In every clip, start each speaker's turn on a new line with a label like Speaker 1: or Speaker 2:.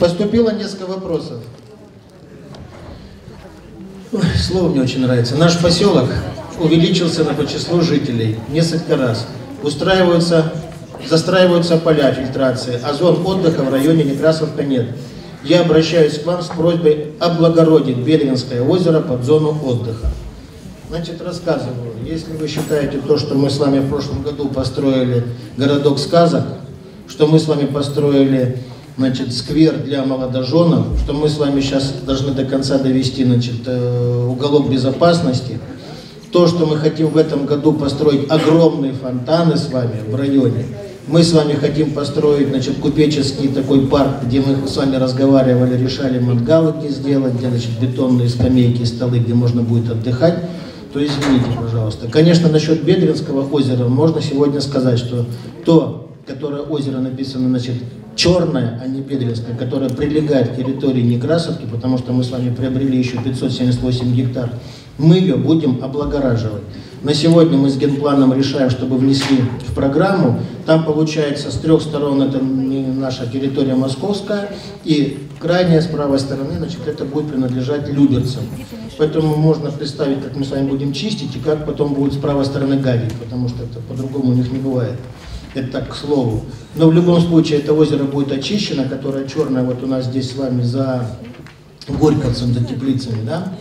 Speaker 1: Поступило несколько вопросов. Ой, слово мне очень нравится. Наш поселок увеличился на по числу жителей несколько раз. Устраиваются, застраиваются поля фильтрации, а зон отдыха в районе Некрасовка нет. Я обращаюсь к вам с просьбой облагородить Бельвинское озеро под зону отдыха. Значит, рассказываю. Если вы считаете то, что мы с вами в прошлом году построили городок сказок, что мы с вами построили значит, сквер для молодоженов, что мы с вами сейчас должны до конца довести значит, э, уголок безопасности, то, что мы хотим в этом году построить огромные фонтаны с вами в районе, мы с вами хотим построить значит, купеческий такой парк, где мы с вами разговаривали, решали мангалы где сделать, где значит, бетонные скамейки, столы, где можно будет отдыхать, то извините, пожалуйста. Конечно, насчет Бедринского озера можно сегодня сказать, что то, которое озеро написано, значит, черная, а не Бедринская, которая прилегает к территории Некрасовки, потому что мы с вами приобрели еще 578 гектар, мы ее будем облагораживать. На сегодня мы с генпланом решаем, чтобы внесли в программу. Там получается с трех сторон это наша территория московская, и крайняя с правой стороны, значит, это будет принадлежать люберцам. Поэтому можно представить, как мы с вами будем чистить, и как потом будет с правой стороны гадить, потому что это по-другому у них не бывает. Это так, к слову. Но в любом случае это озеро будет очищено, которое черное вот у нас здесь с вами за Горьковцем, за теплицами, да?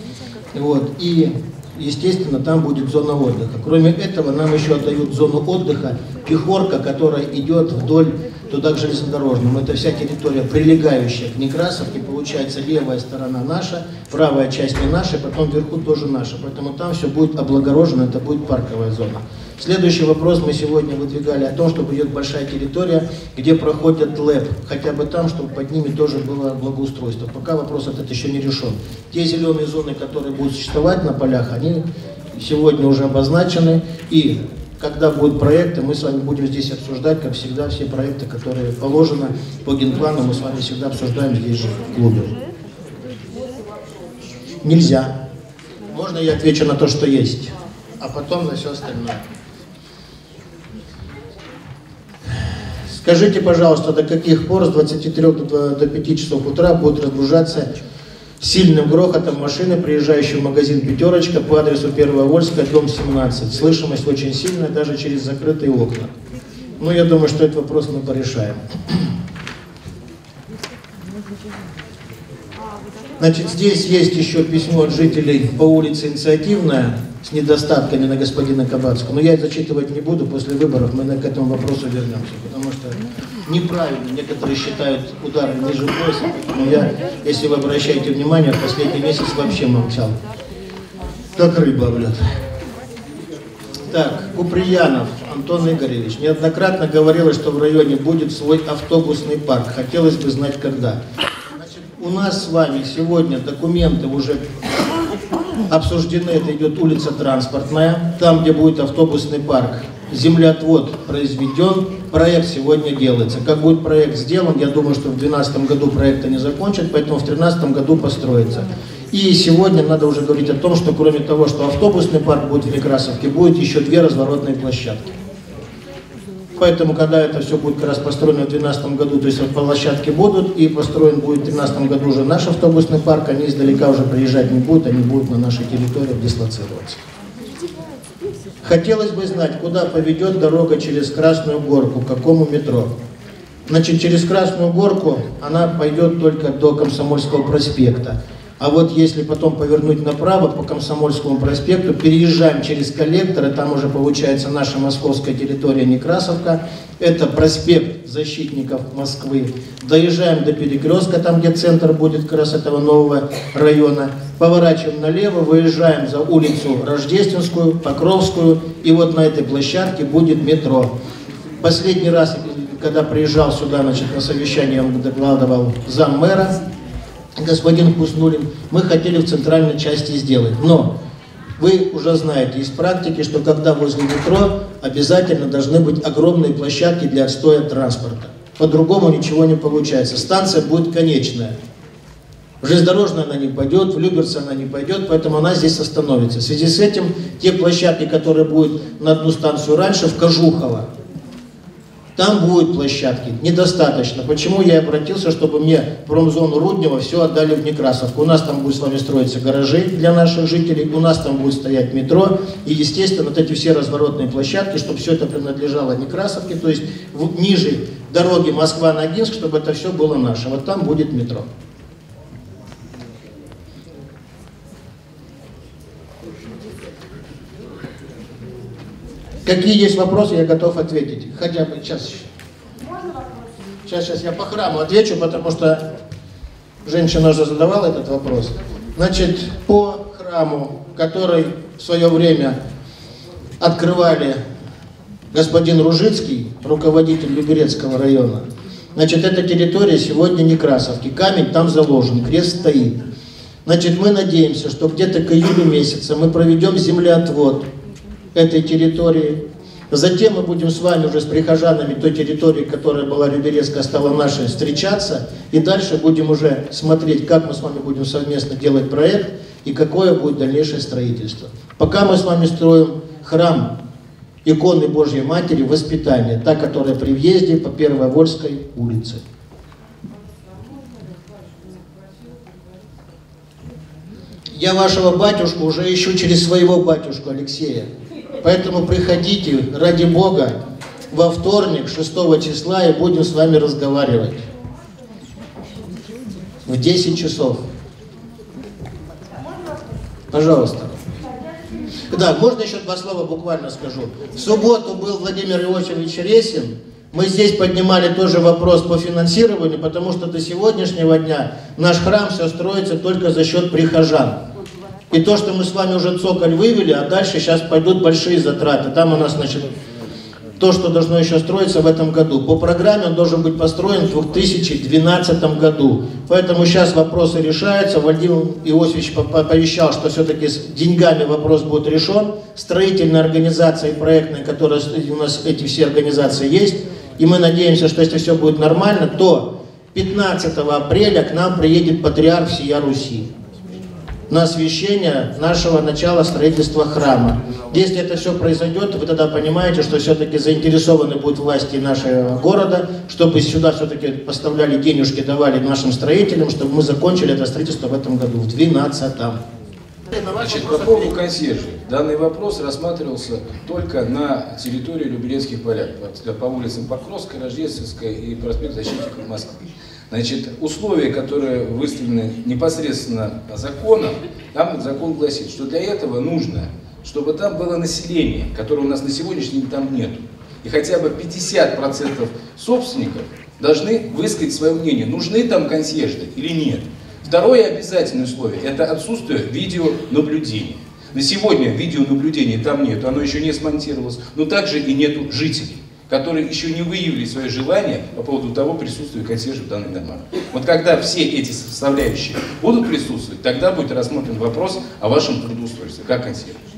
Speaker 1: Вот. И, естественно, там будет зона отдыха. Кроме этого, нам еще отдают зону отдыха Пехорка, которая идет вдоль туда к железнодорожному. Это вся территория, прилегающая к Некрасовке, получается левая сторона наша, правая часть не наша, потом вверху тоже наша. Поэтому там все будет облагорожено, это будет парковая зона. Следующий вопрос мы сегодня выдвигали о том, чтобы идет большая территория, где проходят ЛЭП, хотя бы там, чтобы под ними тоже было благоустройство. Пока вопрос этот еще не решен. Те зеленые зоны, которые будут существовать на полях, они сегодня уже обозначены, и когда будут проекты, мы с вами будем здесь обсуждать, как всегда, все проекты, которые положены по генплану, мы с вами всегда обсуждаем здесь же в клубе. Нельзя. Можно я отвечу на то, что есть, а потом на все остальное. Скажите, пожалуйста, до каких пор с 23 до 5 часов утра будет разгружаться сильным грохотом машины, приезжающей в магазин «Пятерочка» по адресу 1 Вольская, дом 17. Слышимость очень сильная, даже через закрытые окна. Ну, я думаю, что этот вопрос мы порешаем. Значит, здесь есть еще письмо от жителей по улице Инициативная с недостатками на господина Кабацкого. Но я зачитывать не буду, после выборов мы к этому вопросу вернемся, потому что неправильно, некоторые считают удары ниже пояса, поэтому я, если вы обращаете внимание, в последний месяц вообще молчал. Как рыба лед. Так, Куприянов Антон Игоревич неоднократно говорилось, что в районе будет свой автобусный парк. Хотелось бы знать, когда. У нас с вами сегодня документы уже обсуждены, это идет улица Транспортная, там, где будет автобусный парк. Землеотвод произведен, проект сегодня делается. Как будет проект сделан, я думаю, что в 2012 году проекта не закончат, поэтому в 2013 году построится. И сегодня надо уже говорить о том, что кроме того, что автобусный парк будет в Некрасовке, будет еще две разворотные площадки. Поэтому, когда это все будет как раз построено в 2012 году, то есть площадки будут, и построен будет в 2013 году уже наш автобусный парк, они издалека уже приезжать не будут, они будут на нашей территории дислоцироваться. Хотелось бы знать, куда поведет дорога через Красную Горку, к какому метро. Значит, через Красную Горку она пойдет только до Комсомольского проспекта. А вот если потом повернуть направо по Комсомольскому проспекту, переезжаем через коллекторы, там уже получается наша московская территория Некрасовка, это проспект защитников Москвы. Доезжаем до перекрестка, там где центр будет как раз этого нового района, поворачиваем налево, выезжаем за улицу Рождественскую, Покровскую, и вот на этой площадке будет метро. Последний раз, когда приезжал сюда, значит, на совещание, я докладывал зам мэра, господин Куснулин, мы хотели в центральной части сделать. Но вы уже знаете из практики, что когда возле метро обязательно должны быть огромные площадки для отстоя транспорта. По-другому ничего не получается. Станция будет конечная. В железнодорожную она не пойдет, в Люберцы она не пойдет, поэтому она здесь остановится. В связи с этим те площадки, которые будут на одну станцию раньше, в Кожухово, Там будут площадки, недостаточно. Почему я обратился, чтобы мне промзону Руднева все отдали в Некрасовку. У нас там будет с вами строиться гаражи для наших жителей, у нас там будет стоять метро, и, естественно, вот эти все разворотные площадки, чтобы все это принадлежало Некрасовке, то есть ниже дороги Москва-Ногинск, чтобы это все было наше. Вот там будет метро. Какие есть вопросы, я готов ответить. Хотя бы сейчас. Сейчас, сейчас я по храму отвечу, потому что женщина уже задавала этот вопрос. Значит, по храму, который в свое время открывали господин Ружицкий, руководитель Люберецкого района, значит, эта территория сегодня Некрасовки. Камень там заложен, крест стоит. Значит, мы надеемся, что где-то к июлю месяца мы проведем землеотвод этой территории. Затем мы будем с вами уже с прихожанами той территории, которая была Люберецкая, стала нашей, встречаться. И дальше будем уже смотреть, как мы с вами будем совместно делать проект и какое будет дальнейшее строительство. Пока мы с вами строим храм иконы Божьей Матери воспитания, та, которая при въезде по Первой Вольской улице. Я вашего батюшку уже ищу через своего батюшку Алексея. Поэтому приходите, ради Бога, во вторник, 6 числа, и будем с вами разговаривать. В 10 часов. Пожалуйста. Да, можно еще два слова буквально скажу. В субботу был Владимир Иосифович Ресин. Мы здесь поднимали тоже вопрос по финансированию, потому что до сегодняшнего дня наш храм все строится только за счет прихожан. И то, что мы с вами уже цоколь вывели, а дальше сейчас пойдут большие затраты. Там у нас, значит, то, что должно еще строиться в этом году. По программе он должен быть построен в 2012 году. Поэтому сейчас вопросы решаются. Владимир Иосифович пообещал, что все-таки с деньгами вопрос будет решен. Строительная организация и проектная, которая у нас эти все организации есть. И мы надеемся, что если все будет нормально, то 15 апреля к нам приедет патриарх всея Руси на освящение нашего начала строительства храма. Если это все произойдет, вы тогда понимаете, что все-таки заинтересованы будут власти нашего города, чтобы сюда все-таки поставляли денежки, давали нашим строителям, чтобы мы закончили это строительство в этом году, в 12-м.
Speaker 2: Значит, по поводу консьержей. Данный вопрос рассматривался только на территории Люберецких полях, по улицам Покровской, Рождественской и проспект Защитников Москвы. Значит, условия, которые выставлены непосредственно законом, там закон гласит, что для этого нужно, чтобы там было население, которое у нас на сегодняшний день там нет. И хотя бы 50% собственников должны высказать свое мнение, нужны там консьержи или нет. Второе обязательное условие – это отсутствие видеонаблюдения. На сегодня видеонаблюдения там нет, оно еще не смонтировалось, но также и нету жителей которые еще не выявили свое желание по поводу того, присутствия консьержа в данных домах. Вот когда все эти составляющие будут присутствовать, тогда будет рассмотрен вопрос о вашем трудоустройстве, как консьерж.